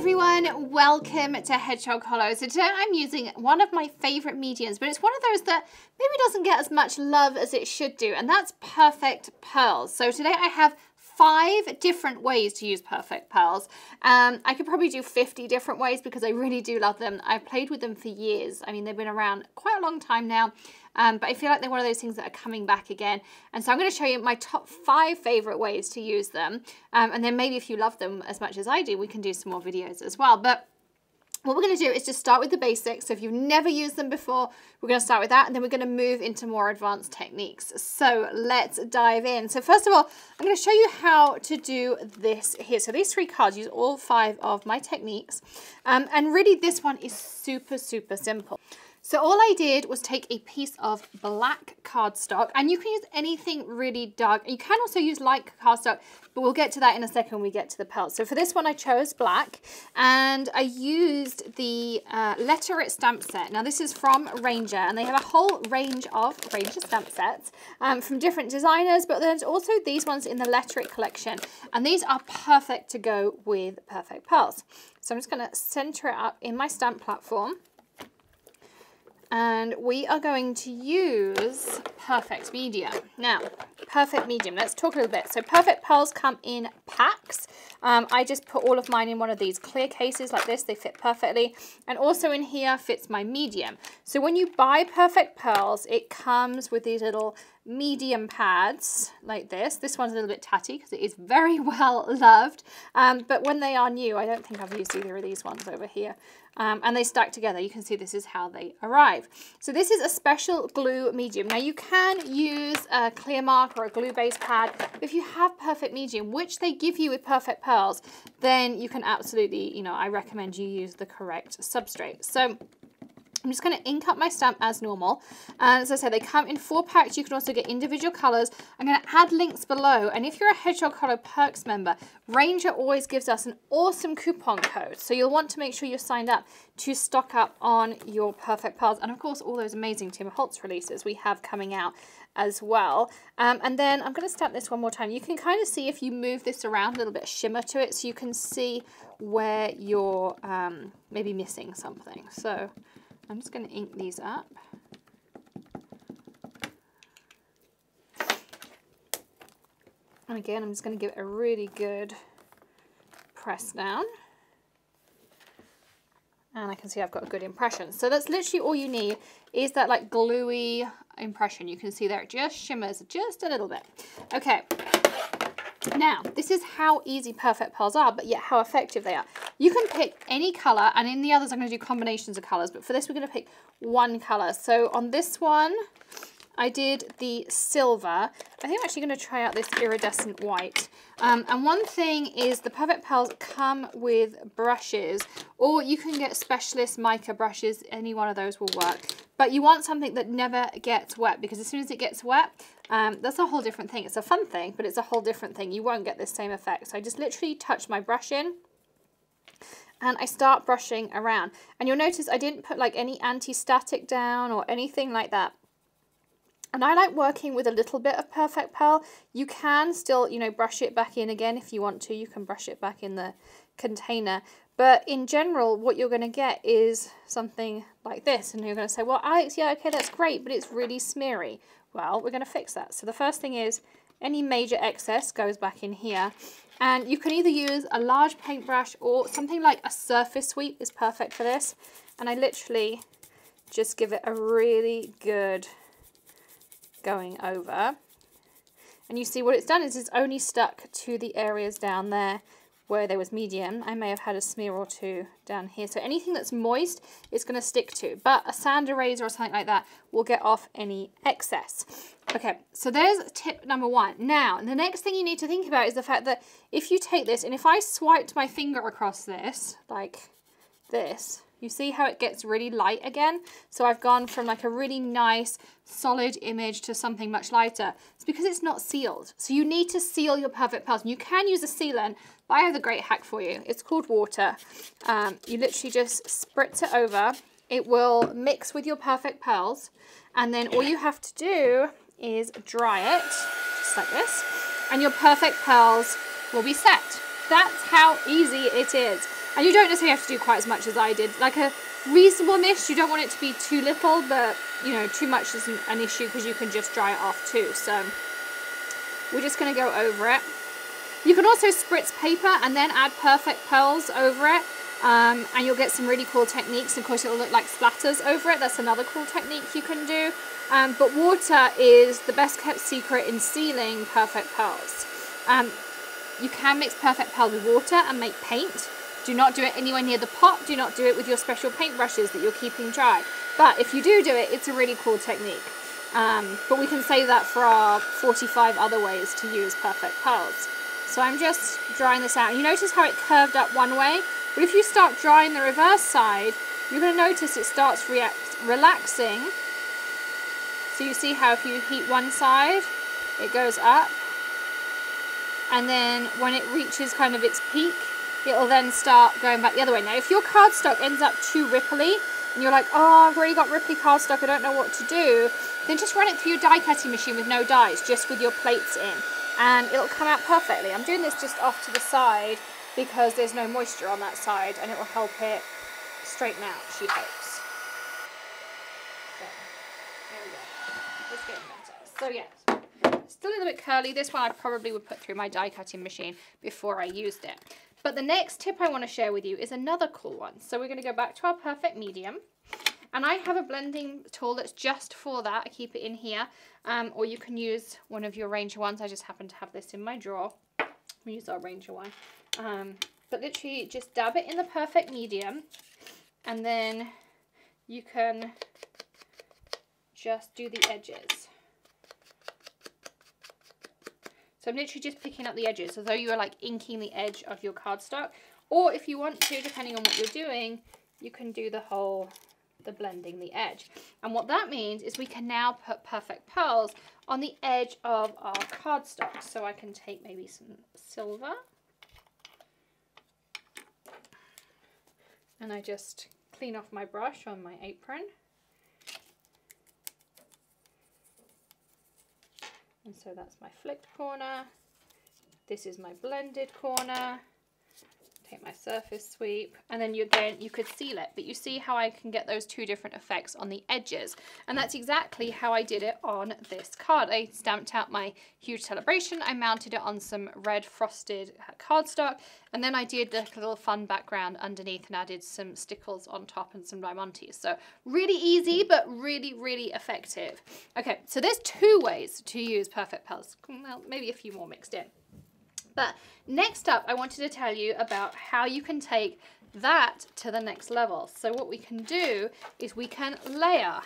everyone, welcome to Hedgehog Hollow. So today I'm using one of my favorite mediums, but it's one of those that maybe doesn't get as much love as it should do, and that's Perfect Pearls. So today I have five different ways to use Perfect Pearls. Um, I could probably do 50 different ways because I really do love them. I've played with them for years. I mean, they've been around quite a long time now, um, but I feel like they're one of those things that are coming back again. And so I'm going to show you my top five favorite ways to use them. Um, and then maybe if you love them as much as I do, we can do some more videos as well. But what we're going to do is just start with the basics. So if you've never used them before, we're going to start with that and then we're going to move into more advanced techniques. So let's dive in. So first of all, I'm going to show you how to do this here. So these three cards use all five of my techniques. Um, and really this one is super, super simple. So all I did was take a piece of black cardstock and you can use anything really dark. You can also use light cardstock, but we'll get to that in a second when we get to the pelt. So for this one, I chose black and I used the uh, Letter It stamp set. Now this is from Ranger and they have a whole range of Ranger stamp sets um, from different designers, but there's also these ones in the Letter It collection. And these are perfect to go with Perfect Pearls. So I'm just gonna center it up in my stamp platform and we are going to use Perfect Medium. Now, Perfect Medium, let's talk a little bit. So Perfect Pearls come in packs. Um, I just put all of mine in one of these clear cases like this, they fit perfectly. And also in here fits my medium. So when you buy Perfect Pearls, it comes with these little medium pads like this. This one's a little bit tatty because it is very well loved. Um, but when they are new, I don't think I've used either of these ones over here um, and they stack together. You can see this is how they arrive. So this is a special glue medium. Now you can use a Clearmark or a glue-based pad. If you have perfect medium, which they give you with perfect pearls, then you can absolutely, you know, I recommend you use the correct substrate. So I'm just going to ink up my stamp as normal. And as I said, they come in four packs. You can also get individual colours. I'm going to add links below. And if you're a Hedgehog Hollow Perks member, Ranger always gives us an awesome coupon code. So you'll want to make sure you're signed up to stock up on your Perfect Pearls. And of course, all those amazing Tim Holtz releases we have coming out as well. Um, and then I'm going to stamp this one more time. You can kind of see if you move this around a little bit of shimmer to it so you can see where you're um, maybe missing something. So I'm just going to ink these up. And again, I'm just going to give it a really good press down. And I can see I've got a good impression. So that's literally all you need is that like gluey impression. You can see there it just shimmers just a little bit. Okay, now, this is how easy perfect pearls are, but yet how effective they are. You can pick any color, and in the others I'm going to do combinations of colors, but for this we're going to pick one color. So on this one, I did the silver. I think I'm actually going to try out this iridescent white. Um, and one thing is the Perfect Pearls come with brushes, or you can get specialist mica brushes. Any one of those will work. But you want something that never gets wet, because as soon as it gets wet, um, that's a whole different thing. It's a fun thing, but it's a whole different thing. You won't get the same effect. So I just literally touch my brush in and I start brushing around. And you'll notice I didn't put like any anti-static down or anything like that. And I like working with a little bit of Perfect Pearl. You can still, you know, brush it back in again if you want to. You can brush it back in the container. But in general, what you're going to get is something like this. And you're going to say, well, Alex, yeah, okay, that's great, but it's really smeary. Well, we're going to fix that. So the first thing is any major excess goes back in here. And you can either use a large paintbrush or something like a surface sweep is perfect for this. And I literally just give it a really good going over. And you see what it's done is it's only stuck to the areas down there where there was medium. I may have had a smear or two down here. So anything that's moist, it's going to stick to. But a sand eraser or something like that will get off any excess. Okay, so there's tip number one. Now, the next thing you need to think about is the fact that if you take this, and if I swiped my finger across this, like this, you see how it gets really light again? So I've gone from like a really nice solid image to something much lighter. It's because it's not sealed. So you need to seal your perfect pearls. And you can use a sealant, but I have a great hack for you. It's called water. Um, you literally just spritz it over. It will mix with your perfect pearls. And then all you have to do is dry it, just like this. And your perfect pearls will be set. That's how easy it is. And you don't necessarily have to do quite as much as I did. Like a reasonable mist, you don't want it to be too little, but you know, too much isn't an issue because you can just dry it off too. So we're just going to go over it. You can also spritz paper and then add perfect pearls over it. Um, and you'll get some really cool techniques. Of course, it'll look like splatters over it. That's another cool technique you can do. Um, but water is the best kept secret in sealing perfect pearls. Um, you can mix perfect pearl with water and make paint. Do not do it anywhere near the pot. Do not do it with your special paint brushes that you're keeping dry. But if you do do it, it's a really cool technique. Um, but we can save that for our 45 other ways to use perfect pearls. So I'm just drying this out. You notice how it curved up one way? But if you start drying the reverse side, you're going to notice it starts react relaxing. So you see how if you heat one side, it goes up. And then when it reaches kind of its peak, it'll then start going back the other way. Now, if your cardstock ends up too ripply, and you're like, oh, I've already got ripply cardstock, I don't know what to do, then just run it through your die cutting machine with no dies, just with your plates in, and it'll come out perfectly. I'm doing this just off to the side because there's no moisture on that side, and it will help it straighten out, she hopes. So, there we go. It's getting better. So, yes, still a little bit curly. This one I probably would put through my die cutting machine before I used it. But the next tip I want to share with you is another cool one. So we're going to go back to our perfect medium. And I have a blending tool that's just for that. I keep it in here. Um, or you can use one of your Ranger ones. I just happen to have this in my drawer. We use our Ranger one. Um, but literally just dab it in the perfect medium. And then you can just do the edges. So I'm literally just picking up the edges as though you are like inking the edge of your cardstock. Or if you want to, depending on what you're doing, you can do the whole, the blending the edge. And what that means is we can now put perfect pearls on the edge of our cardstock. So I can take maybe some silver. And I just clean off my brush on my apron. And so that's my flicked corner. This is my blended corner. Take my surface sweep and then you again you could seal it but you see how I can get those two different effects on the edges and that's exactly how I did it on this card. I stamped out my huge celebration, I mounted it on some red frosted uh, cardstock and then I did the little fun background underneath and added some stickles on top and some diamantes. So really easy but really really effective. Okay so there's two ways to use Perfect Pearls, well maybe a few more mixed in. But next up, I wanted to tell you about how you can take that to the next level. So what we can do is we can layer.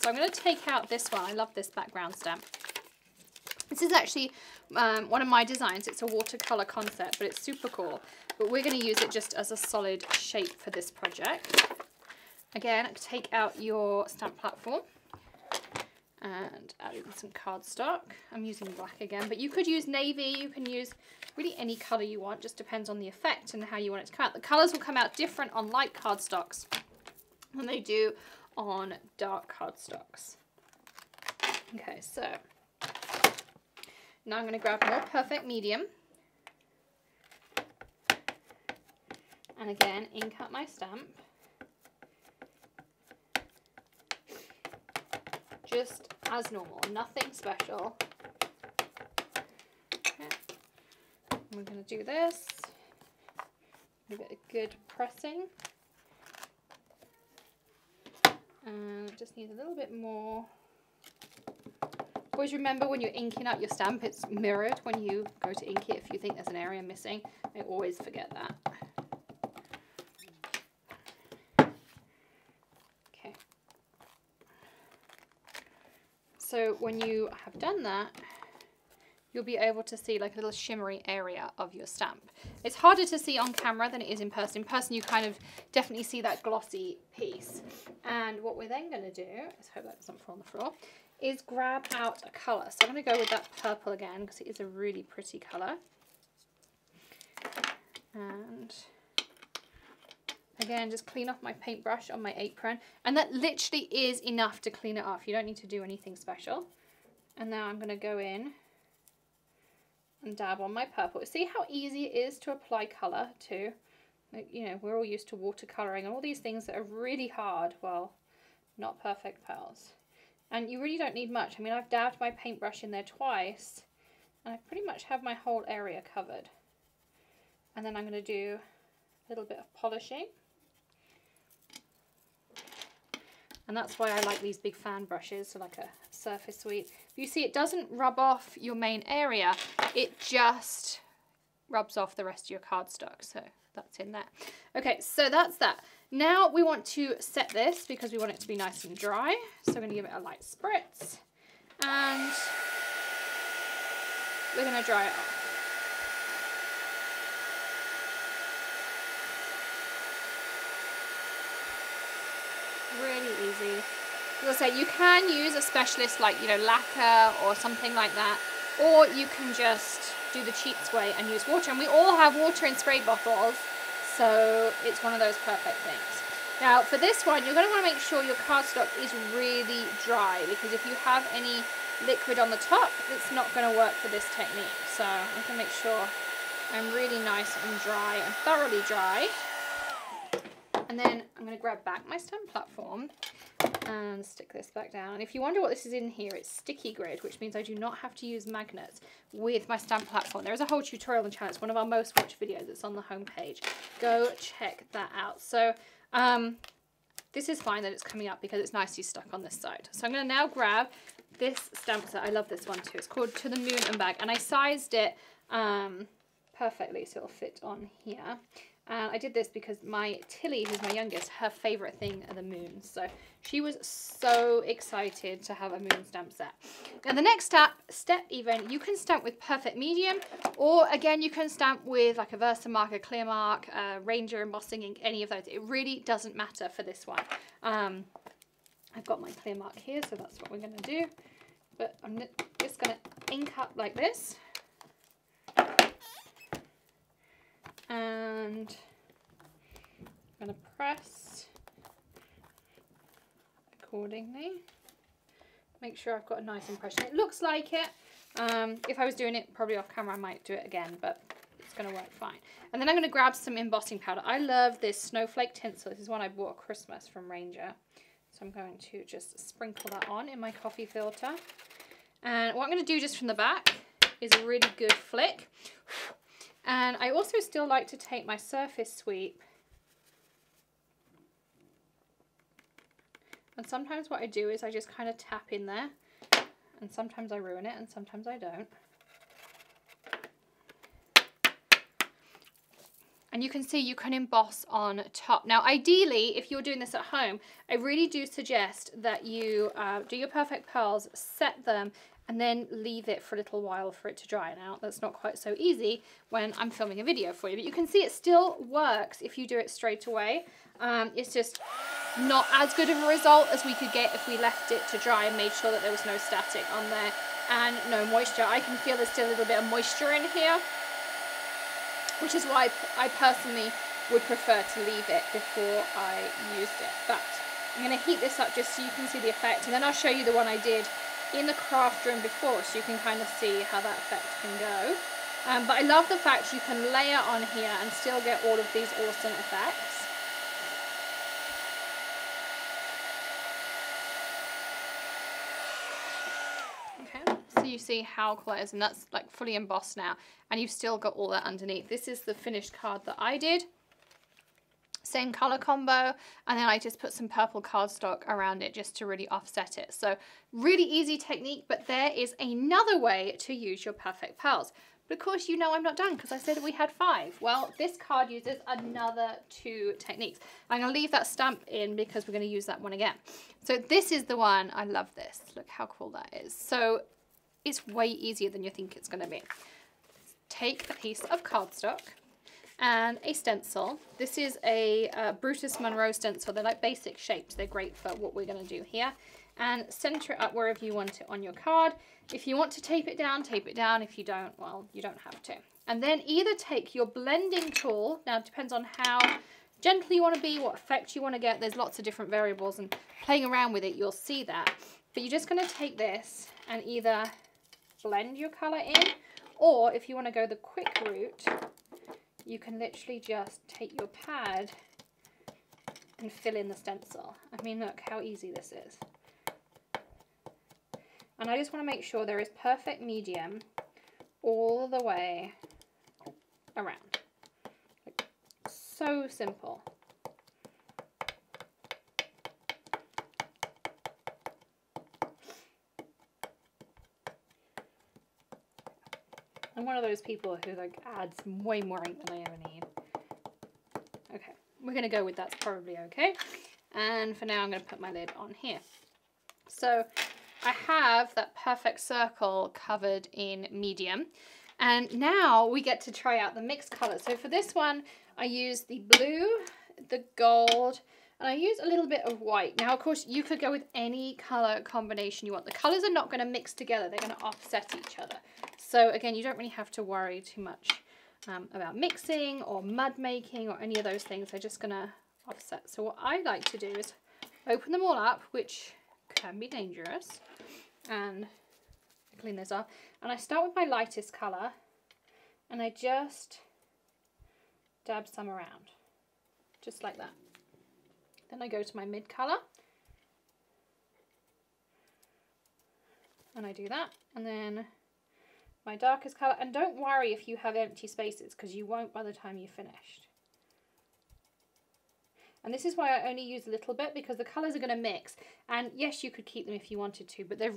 So I'm going to take out this one. I love this background stamp. This is actually um, one of my designs. It's a watercolor concept, but it's super cool. But we're going to use it just as a solid shape for this project. Again, take out your stamp platform and adding some cardstock. I'm using black again, but you could use navy, you can use really any colour you want, just depends on the effect and how you want it to come out. The colours will come out different on light cardstocks than they do on dark cardstocks. Okay, so now I'm going to grab more perfect medium. And again, ink up my stamp. Just as normal, nothing special. we're going to do this. Give it a good pressing. And just needs a little bit more. Always remember when you're inking out your stamp, it's mirrored when you go to ink it. If you think there's an area missing, I always forget that. Okay. So when you have done that, you'll be able to see like a little shimmery area of your stamp. It's harder to see on camera than it is in person. In person, you kind of definitely see that glossy piece. And what we're then going to do, let's hope that doesn't fall on the floor, is grab out a colour. So I'm going to go with that purple again because it is a really pretty colour. And again, just clean off my paintbrush on my apron. And that literally is enough to clean it off. You don't need to do anything special. And now I'm going to go in and dab on my purple. See how easy it is to apply colour to Like, you know, we're all used to watercolouring and all these things that are really hard. Well, not perfect pearls. And you really don't need much. I mean, I've dabbed my paintbrush in there twice and I pretty much have my whole area covered. And then I'm going to do a little bit of polishing. And that's why I like these big fan brushes, so like a surface sweep. You see, it doesn't rub off your main area. It just rubs off the rest of your cardstock. So that's in there. Okay, so that's that. Now we want to set this because we want it to be nice and dry. So I'm going to give it a light spritz. And we're going to dry it off. Really easy. As I say, you can use a specialist like, you know, lacquer or something like that. Or you can just do the cheats way and use water. And we all have water in spray bottles, so it's one of those perfect things. Now for this one, you're going to want to make sure your cardstock is really dry because if you have any liquid on the top, it's not going to work for this technique. So I'm going to make sure I'm really nice and dry and thoroughly dry. And then I'm going to grab back my stamp platform and stick this back down. And If you wonder what this is in here, it's sticky grid, which means I do not have to use magnets with my stamp platform. There is a whole tutorial on channel. It's one of our most watched videos. It's on the homepage. Go check that out. So um, this is fine that it's coming up because it's nicely stuck on this side. So I'm going to now grab this stamp set. I love this one too. It's called To the Moon and Back. And I sized it um, perfectly so it'll fit on here. And I did this because my Tilly, who's my youngest, her favourite thing are the moons. So she was so excited to have a moon stamp set. Now the next step, step even, you can stamp with Perfect Medium, or again, you can stamp with like a Versamark, a Clearmark, a Ranger embossing ink, any of those. It really doesn't matter for this one. Um, I've got my Clearmark here, so that's what we're going to do. But I'm just going to ink up like this. And I'm going to press accordingly. Make sure I've got a nice impression. It looks like it. Um, if I was doing it probably off camera, I might do it again, but it's going to work fine. And then I'm going to grab some embossing powder. I love this snowflake tinsel. This is one I bought at Christmas from Ranger. So I'm going to just sprinkle that on in my coffee filter. And what I'm going to do just from the back is a really good flick. And I also still like to take my surface sweep and sometimes what I do is I just kind of tap in there and sometimes I ruin it and sometimes I don't. and you can see you can emboss on top. Now ideally, if you're doing this at home, I really do suggest that you uh, do your perfect pearls, set them, and then leave it for a little while for it to dry. Now that's not quite so easy when I'm filming a video for you, but you can see it still works if you do it straight away. Um, it's just not as good of a result as we could get if we left it to dry and made sure that there was no static on there and no moisture. I can feel there's still a little bit of moisture in here which is why I personally would prefer to leave it before I used it. But I'm going to heat this up just so you can see the effect and then I'll show you the one I did in the craft room before so you can kind of see how that effect can go. Um, but I love the fact you can layer on here and still get all of these awesome effects. Okay, so you see how cool it is and that's like fully embossed now and you've still got all that underneath. This is the finished card that I did. Same color combo and then I just put some purple cardstock around it just to really offset it. So really easy technique but there is another way to use your perfect pearls. But of course you know I'm not done because I said we had five. Well, this card uses another two techniques. I'm to leave that stamp in because we're to use that one again. So this is the one, I love this. Look how cool that is. So it's way easier than you think it's to be. Take a piece of cardstock and a stencil. This is a uh, Brutus Monroe stencil. They're like basic shapes. They're great for what we're going to do here. And center it up wherever you want it on your card. If you want to tape it down, tape it down. If you don't, well, you don't have to. And then either take your blending tool. Now, it depends on how gentle you want to be, what effect you want to get. There's lots of different variables and playing around with it, you'll see that. But you're just going to take this and either blend your colour in or if you want to go the quick route you can literally just take your pad and fill in the stencil. I mean, look how easy this is. And I just want to make sure there is perfect medium all the way around. Like, so simple. One of those people who like adds way more ink than I ever need. Okay, we're gonna go with that's probably okay. And for now I'm gonna put my lid on here. So I have that perfect circle covered in medium. And now we get to try out the mixed colours. So for this one, I use the blue, the gold, and I use a little bit of white. Now, of course, you could go with any colour combination you want. The colours are not going to mix together. They're going to offset each other. So again, you don't really have to worry too much um, about mixing or mud making or any of those things. They're just going to offset. So what I like to do is open them all up, which can be dangerous. And clean those off. And I start with my lightest colour and I just dab some around, just like that. Then I go to my mid colour and I do that and then my darkest colour and don't worry if you have empty spaces because you won't by the time you've finished. And this is why I only use a little bit because the colours are going to mix. And yes, you could keep them if you wanted to, but there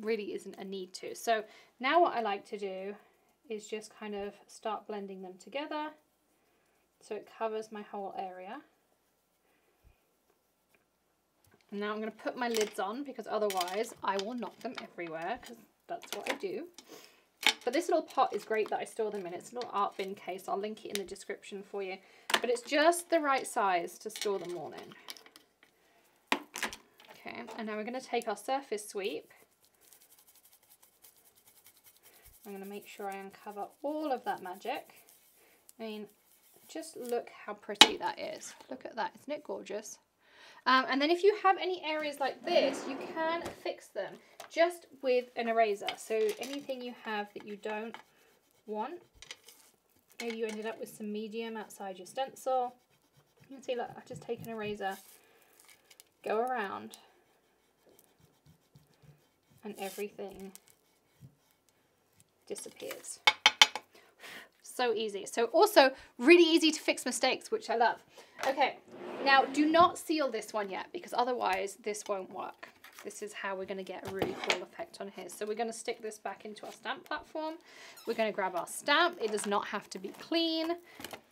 really isn't a need to. So now what I like to do is just kind of start blending them together so it covers my whole area. And now I'm going to put my lids on because otherwise I will knock them everywhere because that's what I do. But this little pot is great that I store them in. It's a little art bin case. I'll link it in the description for you. But it's just the right size to store them all in. Okay, and now we're going to take our surface sweep. I'm going to make sure I uncover all of that magic. I mean, just look how pretty that is. Look at that. Isn't it gorgeous? Um, and then if you have any areas like this, you can fix them just with an eraser. So anything you have that you don't want, maybe you ended up with some medium outside your stencil. You can see, look, I've just taken a razor, go around, and everything disappears. So easy. So also really easy to fix mistakes, which I love. Okay, now do not seal this one yet because otherwise this won't work. This is how we're going to get a really cool effect on here. So we're going to stick this back into our stamp platform. We're going to grab our stamp. It does not have to be clean.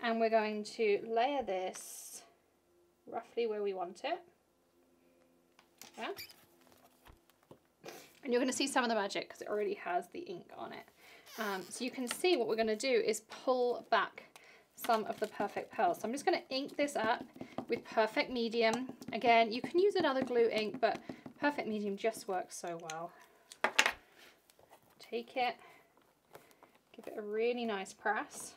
And we're going to layer this roughly where we want it. Yeah. And you're going to see some of the magic because it already has the ink on it. Um, so you can see what we're going to do is pull back some of the Perfect Pearls. So I'm just going to ink this up with Perfect Medium. Again, you can use another glue ink, but Perfect Medium just works so well. Take it, give it a really nice press.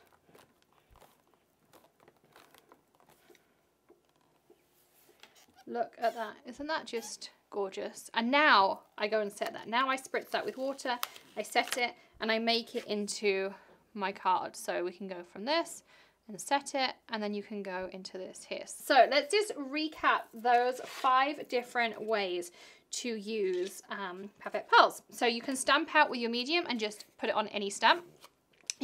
Look at that. Isn't that just gorgeous? And now I go and set that. Now I spritz that with water, I set it, and I make it into my card. So we can go from this and set it and then you can go into this here. So let's just recap those five different ways to use um, Perfect Pearls. So you can stamp out with your medium and just put it on any stamp.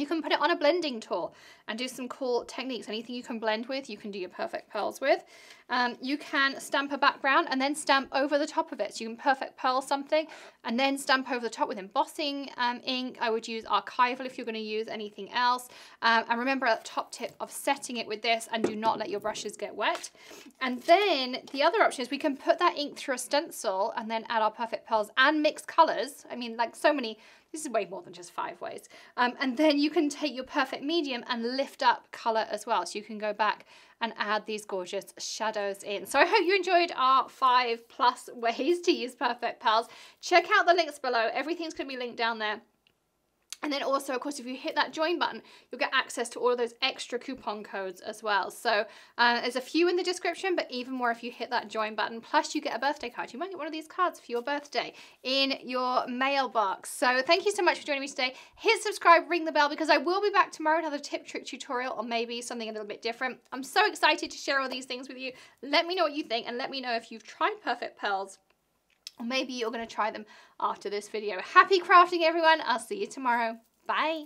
You can put it on a blending tool and do some cool techniques. Anything you can blend with, you can do your perfect pearls with. Um, you can stamp a background and then stamp over the top of it. So you can perfect pearl something and then stamp over the top with embossing um, ink. I would use archival if you're going to use anything else. Um, and remember a top tip of setting it with this and do not let your brushes get wet. And then the other option is we can put that ink through a stencil and then add our perfect pearls and mix colors. I mean, like so many this is way more than just five ways. Um, and then you can take your perfect medium and lift up color as well. So you can go back and add these gorgeous shadows in. So I hope you enjoyed our five plus ways to use Perfect Pearls. Check out the links below. Everything's going to be linked down there. And then also, of course, if you hit that join button, you'll get access to all of those extra coupon codes as well. So uh, there's a few in the description, but even more if you hit that join button. Plus, you get a birthday card. You might get one of these cards for your birthday in your mailbox. So thank you so much for joining me today. Hit subscribe, ring the bell, because I will be back tomorrow with another tip trick tutorial or maybe something a little bit different. I'm so excited to share all these things with you. Let me know what you think and let me know if you've tried Perfect Pearls or maybe you're going to try them after this video. Happy crafting, everyone. I'll see you tomorrow. Bye.